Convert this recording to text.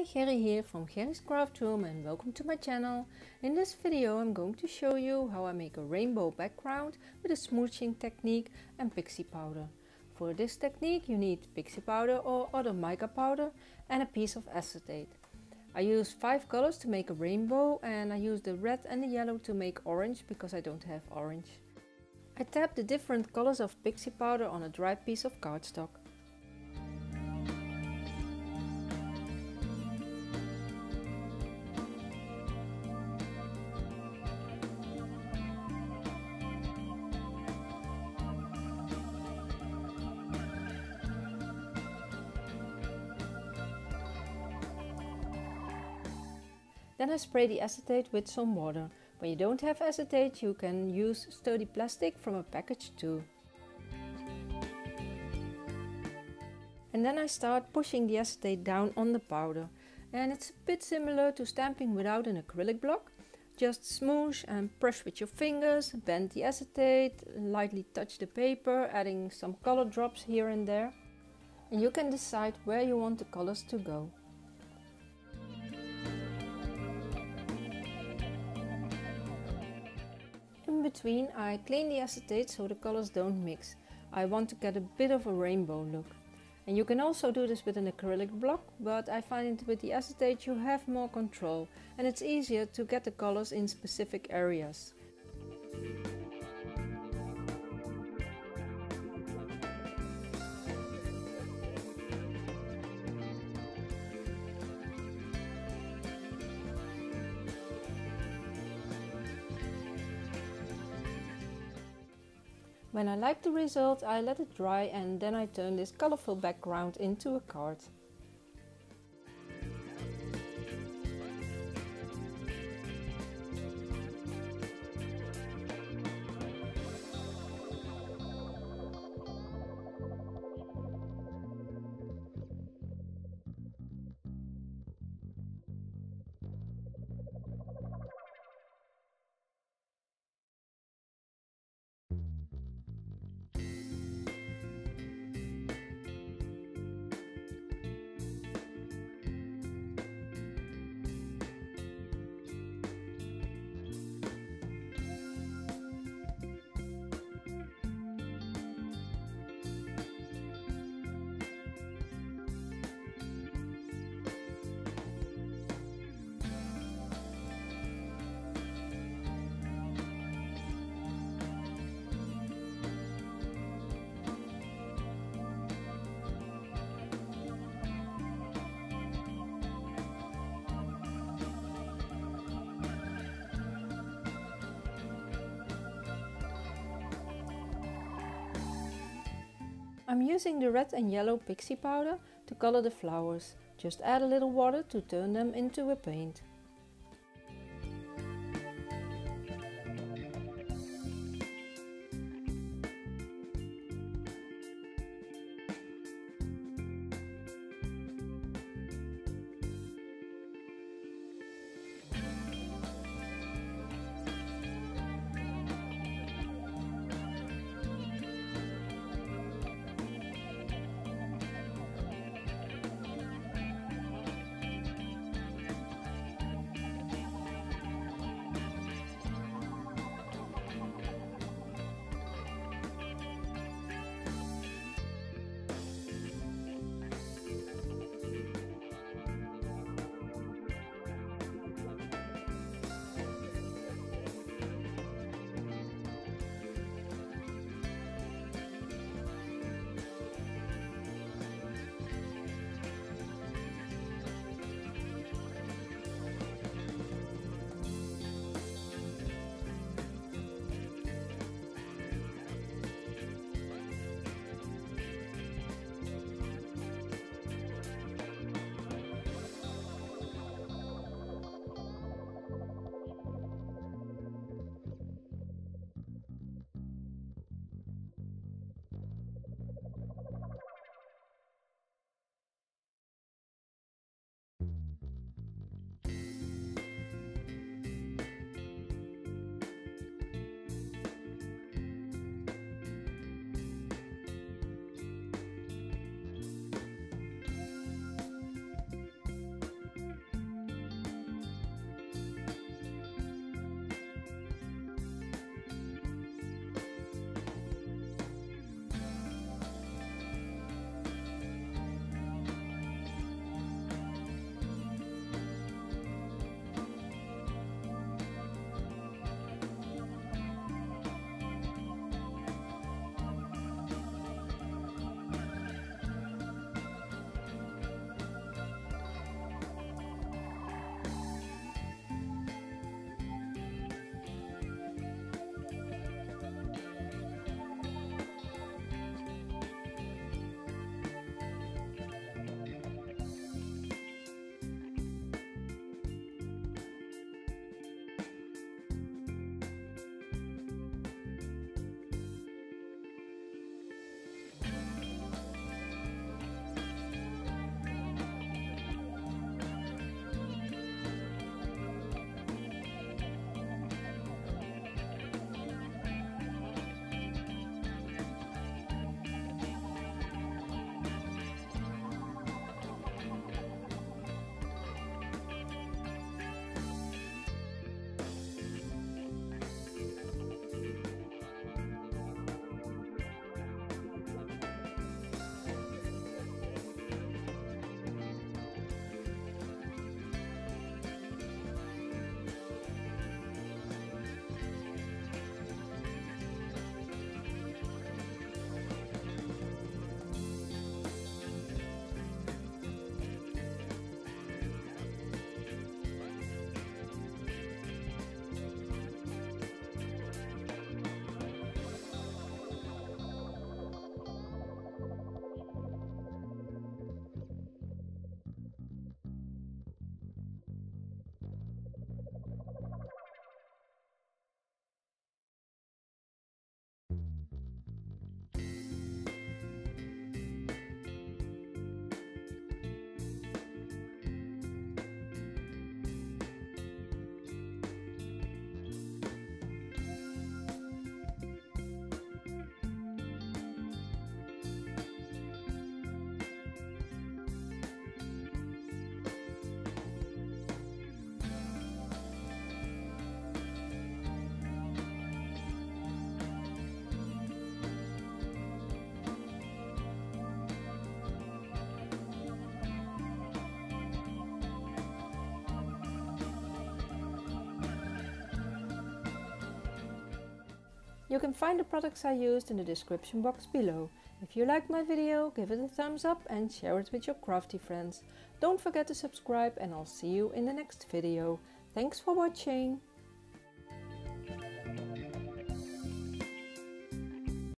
Hi, Gerry here from Gerry's Craft Room and welcome to my channel. In this video I'm going to show you how I make a rainbow background with a smooching technique and pixie powder. For this technique you need pixie powder or other mica powder and a piece of acetate. I use five colors to make a rainbow and I use the red and the yellow to make orange because I don't have orange. I tap the different colors of pixie powder on a dry piece of cardstock. Then I spray the acetate with some water. When you don't have acetate you can use sturdy plastic from a package too. And then I start pushing the acetate down on the powder. And it's a bit similar to stamping without an acrylic block. Just smoosh and brush with your fingers, bend the acetate, lightly touch the paper, adding some color drops here and there. And you can decide where you want the colors to go. Between I clean the acetate so the colors don't mix. I want to get a bit of a rainbow look. And you can also do this with an acrylic block, but I find it with the acetate you have more control and it's easier to get the colors in specific areas. When I like the result I let it dry and then I turn this colorful background into a card. I'm using the red and yellow pixie powder to color the flowers. Just add a little water to turn them into a paint. You can find the products I used in the description box below. If you liked my video, give it a thumbs up and share it with your crafty friends. Don't forget to subscribe and I'll see you in the next video. Thanks for watching!